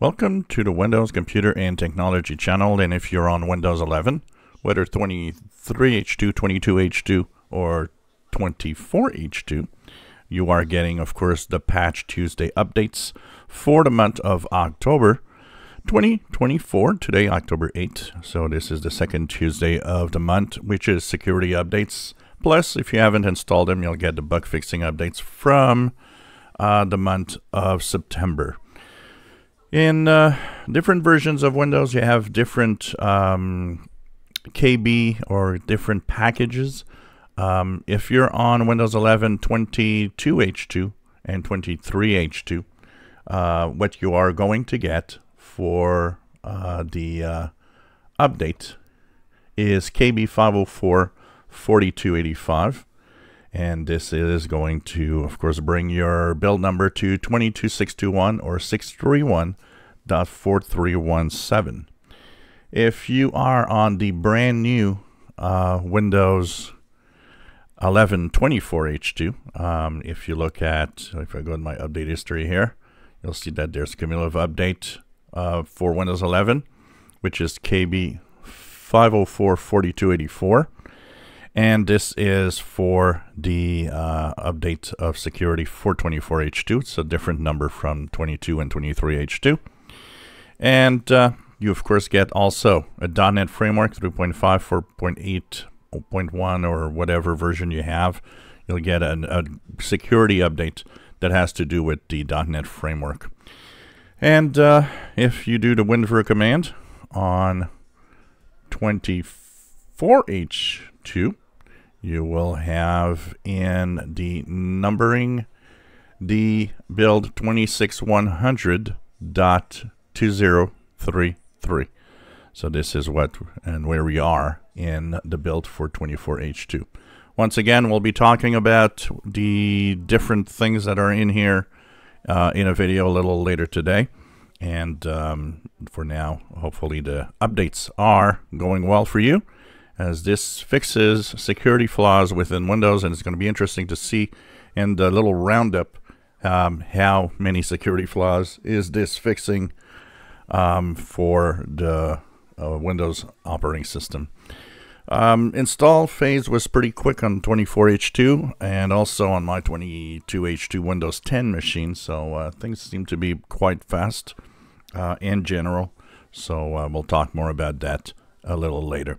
Welcome to the Windows Computer and Technology channel. And if you're on Windows 11, whether 23H2, 22H2, or 24H2, you are getting, of course, the Patch Tuesday updates for the month of October 2024. Today, October 8th. So this is the second Tuesday of the month, which is security updates. Plus, if you haven't installed them, you'll get the bug fixing updates from uh, the month of September. In uh, different versions of Windows, you have different um, KB or different packages. Um, if you're on Windows 11 22H2 and 23H2, uh, what you are going to get for uh, the uh, update is KB 504 4285 and this is going to, of course, bring your build number to 22621 or 631.4317. If you are on the brand new uh, Windows 11 24H2, um, if you look at, if I go to my update history here, you'll see that there's a cumulative update uh, for Windows 11, which is KB 504 4284 and this is for the uh, update of security for 24H2. It's a different number from 22 and 23H2. And uh, you, of course, get also a .NET Framework 3.5, 4.8, 0.1, or whatever version you have. You'll get a, a security update that has to do with the .NET Framework. And uh, if you do the WinVer command on 24H2, you will have in the numbering the build 26100.2033. So this is what and where we are in the build for 24H2. Once again, we'll be talking about the different things that are in here uh, in a video a little later today. And um, for now, hopefully the updates are going well for you as this fixes security flaws within Windows, and it's going to be interesting to see in the little roundup um, how many security flaws is this fixing um, for the uh, Windows operating system. Um, install phase was pretty quick on 24H2 and also on my 22H2 Windows 10 machine, so uh, things seem to be quite fast uh, in general. So uh, we'll talk more about that a little later.